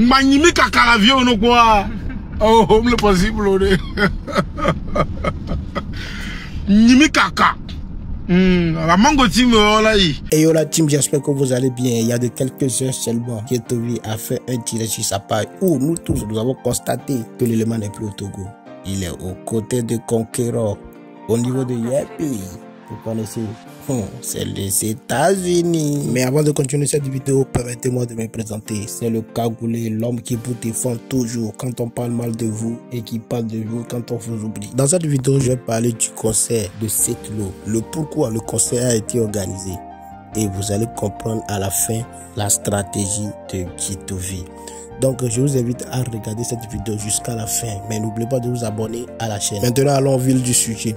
manyimi kaka la vie no kwa oh home le possible o de nyimi Hmm, la mango team oh Et yo la team, j'espère que vous allez bien. Il y a de quelques heures seulement, Ketovi a fait un tirage sur sa page où nous tous, nous avons constaté que l'élément n'est plus au Togo. Il est aux côtés de Conqueror, au niveau de Yepi. Vous connaissez C'est les États-Unis. Mais avant de continuer cette vidéo, permettez-moi de me présenter. C'est le cagoulé, l'homme qui vous défend toujours quand on parle mal de vous et qui parle de vous quand on vous oublie. Dans cette vidéo, je vais parler du concert de Setlo, le pourquoi le concert a été organisé et vous allez comprendre à la fin la stratégie de Kitovi. Donc je vous invite à regarder cette vidéo jusqu'à la fin, mais n'oubliez pas de vous abonner à la chaîne. Maintenant allons au du sujet.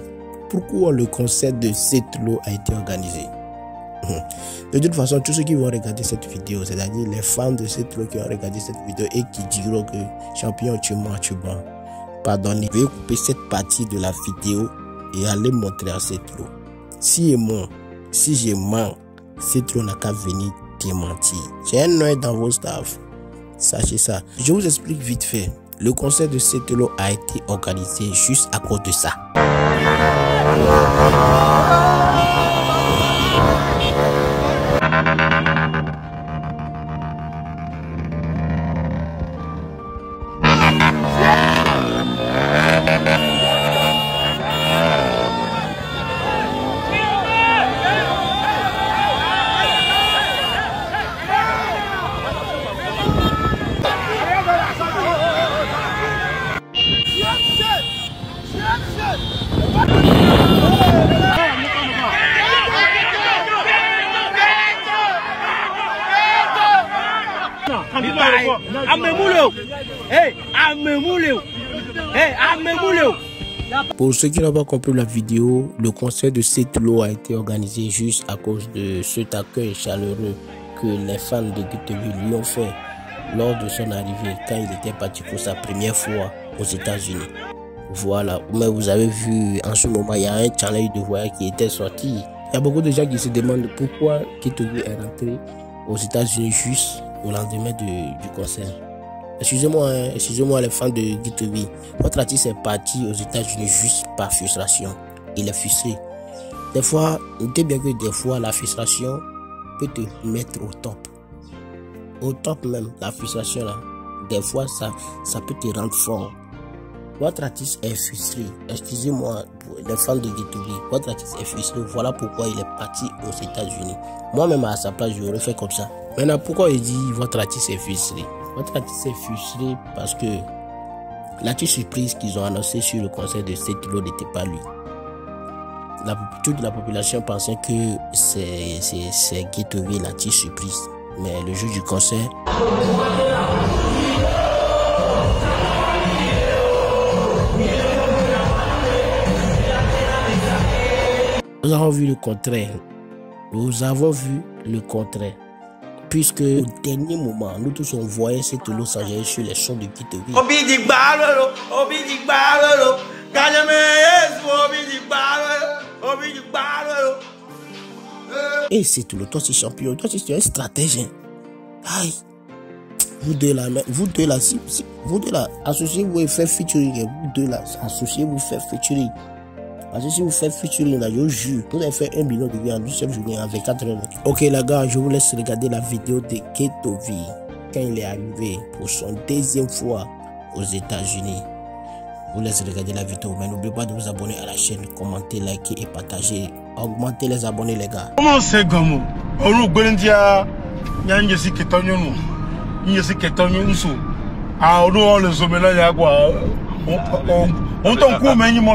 Pourquoi le concert de Setlo a été organisé de toute façon, tous ceux qui vont regarder cette vidéo, c'est-à-dire les fans de Setlo qui vont regarder cette vidéo et qui diront que champion, tu mens, tu mens. Pardonnez, veuillez couper cette partie de la vidéo et aller montrer à Setlo. Si et moi, si je mens, Setlo n'a qu'à venir démentir. J'ai un œil dans vos staffs. Sachez ça. Je vous explique vite fait. Le concert de Setlo a été organisé juste à cause de ça. Pour ceux qui n'ont pas compris la vidéo, le concert de Setlo a été organisé juste à cause de cet accueil chaleureux que les fans de Gutevi lui ont fait lors de son arrivée quand il était parti pour sa première fois aux États-Unis. Voilà, mais vous avez vu en ce moment, il y a un challenge de voyage qui était sorti. Il y a beaucoup de gens qui se demandent pourquoi Kitovi est rentré aux États-Unis juste au lendemain de- du concert. Excusez-moi, hein, excusez-moi les fans de Gitobi. Votre artiste est parti aux États-Unis juste par frustration. Il est frustré. Des fois, notez bien que des fois, la frustration peut te mettre au top. Au top même, la frustration là. Des fois, ça, ça peut te rendre fort. Votre artiste est frustré. Excusez-moi, les fans de Gitobi. Votre artiste est frustré. Voilà pourquoi il est parti aux États-Unis. Moi-même, à sa place, j'aurais fait comme ça. Maintenant, pourquoi il dit votre artiste est frustré? Votre artiste est frustré parce que l'artiste surprise qu'ils ont annoncé sur le concert de Setlo n'était pas lui. La, toute la population pensait que c'est Getovi l'artiste surprise. Mais le jour du concert, avons vu le contraire. Nous avons vu le contraire. Puisque au dernier moment, nous tous on voyait cette eau s'enjailler sur les champs de lolo. Et c'est tout le temps, c'est champion. Toi, es un stratège. Aïe. Vous deux là, vous deux là, si, si- vous deux là, associez-vous et faites featuring. Vous deux là, associez-vous, faites featuring. Parce que si vous faites featuring là, je jure, vous allez faire un million de vues en une seule journée, en 24 heures. Ok, les gars, je vous laisse regarder la vidéo de Ketovi quand il est arrivé pour son deuxième fois aux États-Unis. Je vous laisse regarder la vidéo, mais n'oubliez pas de vous abonner à la chaîne, commenter, liker et partager. Augmentez les abonnés, les gars. comment c'est ketonyo nso a on ton ku me nyimo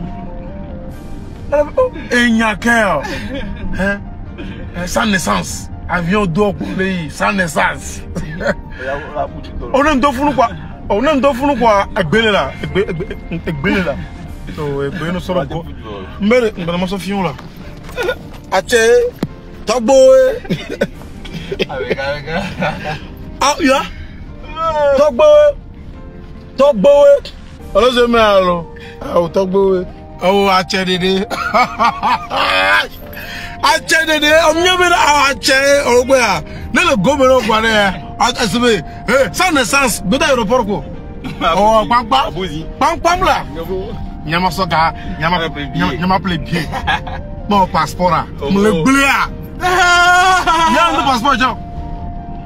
èèyàn kẹ́ọ̀ sans naissance avion dó ọkùnrin yìí sans naissance ọ̀nà ǹdọ́ fún kwa ọ̀nà ǹdọ́ fún kwa ẹgbẹ́lẹ̀ la ẹgbẹ́lẹ̀ la tó ẹgbẹ́ ní sọ̀rọ̀ kọ́. Mbẹ́rẹ̀ ngbàdàmọ́sọ fi hàn la àti tọ́gbó e. ya tọ́gbó e. tọ́gbó e. ọlọ́sẹ̀ mi àrùn àwòtọ́gbó. Oh, achedede. achedede. Omnye bi na oh, ache orogbo ya. Ne le go mero kwa ne. Asibe. Eh, sans naissance, beda aéroport ko. Oh, pam pam. Pam pam la. Nyama soka, nyama nyama play bien. Bon passeport ah. Me le blé ah. Ya le passeport jo.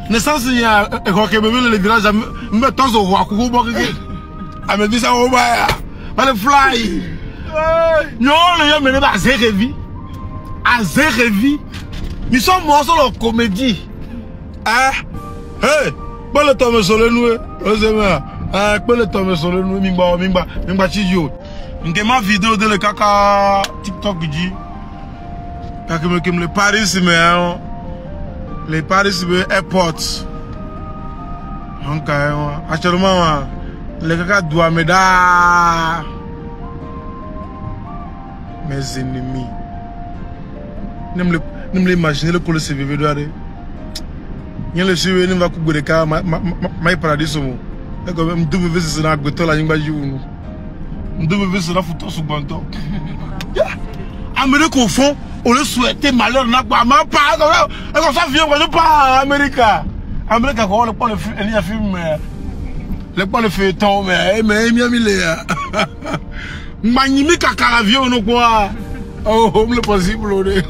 Naissance ya e ko ke me le virage me tonzo wa kuku bo ke. Fly nyɔnu yɔ mene be azehevi azehevi misɔmɔ sɔlɔ komedi. Ɛ he kpele tɔme sɔlɔ nue ose mea ɛ kpele tɔme sɔlɔ nue migba wɔ migba migba tsi dzi o nke ma video de le kaka tiktok dzi. Kakemekem le paris me le paris be airport. Hɔn ka le kaka dua me daa. Me zini mi ne me le ne me le imagine le kolo se veve do aɖe nye le si we ne va ku gbe ɖeka ma ma ma ma yi paradiso mo egɔme ŋdu veve sese na agbetɔ le anyigba dzi wu nu ŋdu veve sese na futɔ sugbɔntɔ ame ɖe ko fɔ o le souhaité malheur na gba ama pa egɔme egɔ sɔ fi egɔ pa amerika amerika kɔ le kpɔ le fi enia fi me le fi tɔn me eme emia manyimi kakala vieux no kwa oh home le possible ode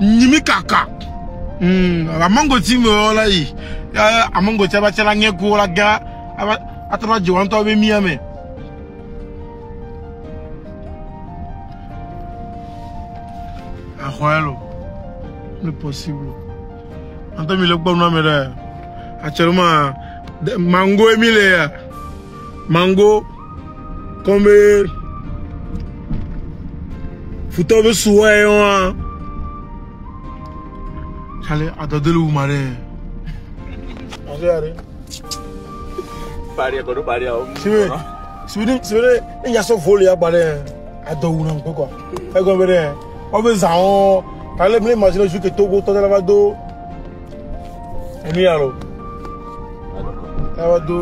nyimi kaka mm amango timu ola yi ya amango chaba chala ngeku ola ga ataba jiwanto be miame akwelo le possible. Antamile gbonu amere acheruma mango emile ya mango comme futa be suwa ye wa. Chale adadele umare ase yare. Pariya kodo pariya o. Sibe sibe sibe ne yaso voli ya bare adowu na nko kwa. E go bere o be za o. Tale mi imagine ju ke togo to dela ba do. Emi yaro. Ẹ wá dó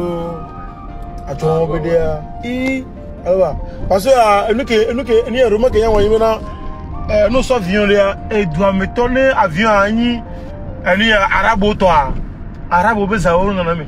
atwɔn bɛ de ya ii ayiwa parce que aa enu ke enu ke eni yɛrɛ mɛ ke yɛn wɔn yi bɛ na ɛɛ n'o sɔ avion de ya eduametɔ ne avion anyi ɛni arabo tɔ arabo bɛ zan o nana mi.